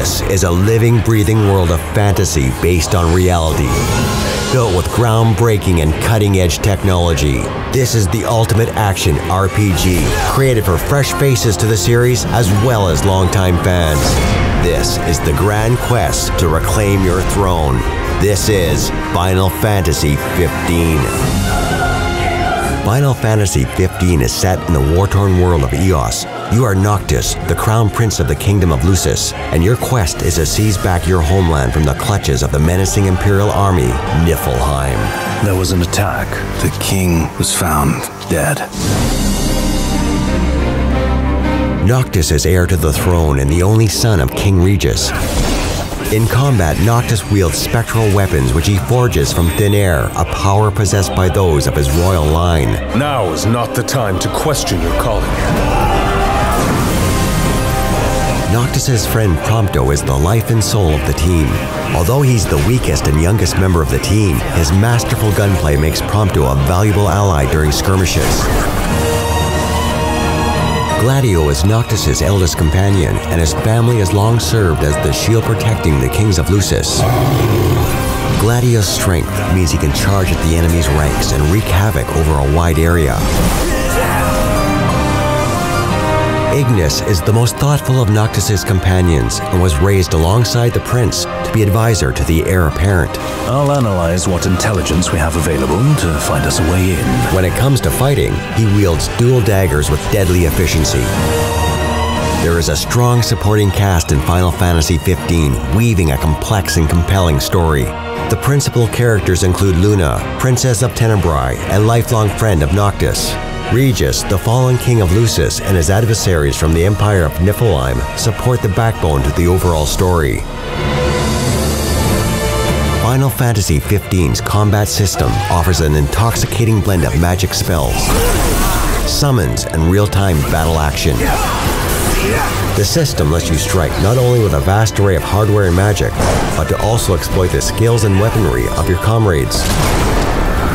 This is a living, breathing world of fantasy based on reality. Built with groundbreaking and cutting edge technology, this is the ultimate action RPG, created for fresh faces to the series as well as longtime fans. This is the grand quest to reclaim your throne. This is Final Fantasy 15. Final Fantasy XV is set in the war-torn world of Eos. You are Noctis, the crown prince of the kingdom of Lucis, and your quest is to seize back your homeland from the clutches of the menacing Imperial army, Niflheim. There was an attack. The king was found dead. Noctis is heir to the throne and the only son of King Regis. In combat, Noctis wields spectral weapons which he forges from thin air, a power possessed by those of his royal line. Now is not the time to question your calling. Noctis's friend Prompto is the life and soul of the team. Although he's the weakest and youngest member of the team, his masterful gunplay makes Prompto a valuable ally during skirmishes. Gladio is Noctis's eldest companion, and his family has long served as the shield protecting the kings of Lucis. Gladio's strength means he can charge at the enemy's ranks and wreak havoc over a wide area. Ignis is the most thoughtful of Noctis's companions and was raised alongside the prince to be advisor to the heir apparent. I'll analyze what intelligence we have available to find us a way in. When it comes to fighting, he wields dual daggers with deadly efficiency. There is a strong supporting cast in Final Fantasy XV, weaving a complex and compelling story. The principal characters include Luna, Princess of Tenebrae, and lifelong friend of Noctis. Regis, the fallen king of Lucis, and his adversaries from the Empire of Niflheim support the backbone to the overall story. Final Fantasy XV's combat system offers an intoxicating blend of magic spells, summons, and real-time battle action. The system lets you strike not only with a vast array of hardware and magic, but to also exploit the skills and weaponry of your comrades.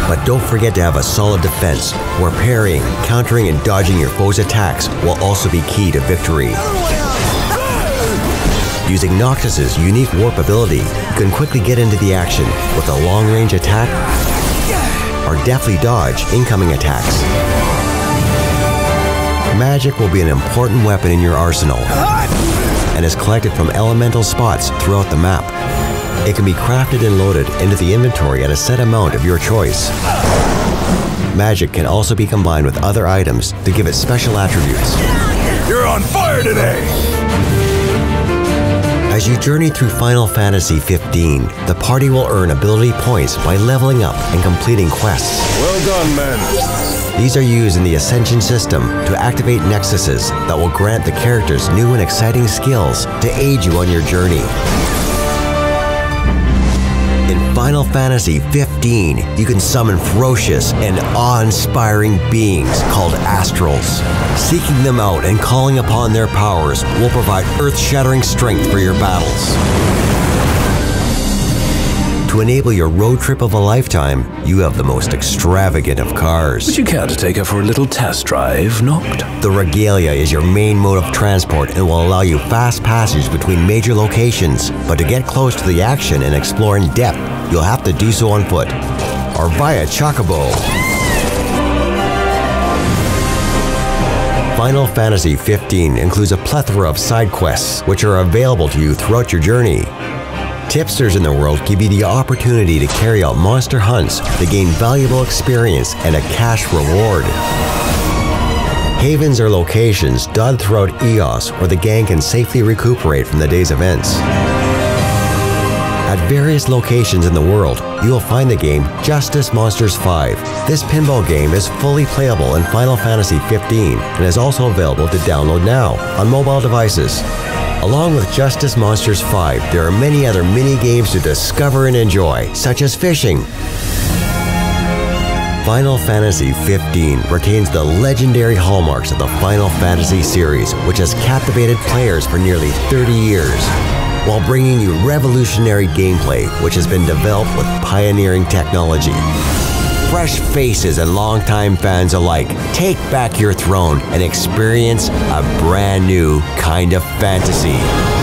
But don't forget to have a solid defense, where parrying, countering, and dodging your foe's attacks will also be key to victory. Using Noctis's unique warp ability, you can quickly get into the action with a long-range attack or deftly dodge incoming attacks. Magic will be an important weapon in your arsenal and is collected from elemental spots throughout the map. It can be crafted and loaded into the inventory at a set amount of your choice. Magic can also be combined with other items to give it special attributes. You're on fire today! As you journey through Final Fantasy XV, the party will earn ability points by leveling up and completing quests. Well done, men. These are used in the Ascension system to activate nexuses that will grant the characters new and exciting skills to aid you on your journey. In Final Fantasy XV, you can summon ferocious and awe-inspiring beings called Astrals. Seeking them out and calling upon their powers will provide earth-shattering strength for your battles. To enable your road trip of a lifetime, you have the most extravagant of cars. Would you care to take her for a little test drive, Noct? The Regalia is your main mode of transport and will allow you fast passage between major locations. But to get close to the action and explore in depth, you'll have to do so on foot or via Chocobo. Final Fantasy XV includes a plethora of side quests, which are available to you throughout your journey. Tipsters in the world give you the opportunity to carry out monster hunts to gain valuable experience and a cash reward. Havens are locations dotted throughout EOS where the gang can safely recuperate from the day's events. At various locations in the world, you will find the game Justice Monsters 5. This pinball game is fully playable in Final Fantasy XV and is also available to download now on mobile devices. Along with Justice Monsters 5, there are many other mini games to discover and enjoy, such as fishing. Final Fantasy XV retains the legendary hallmarks of the Final Fantasy series, which has captivated players for nearly 30 years, while bringing you revolutionary gameplay, which has been developed with pioneering technology. Fresh faces and longtime fans alike, take back your throne and experience a brand new kind of fantasy.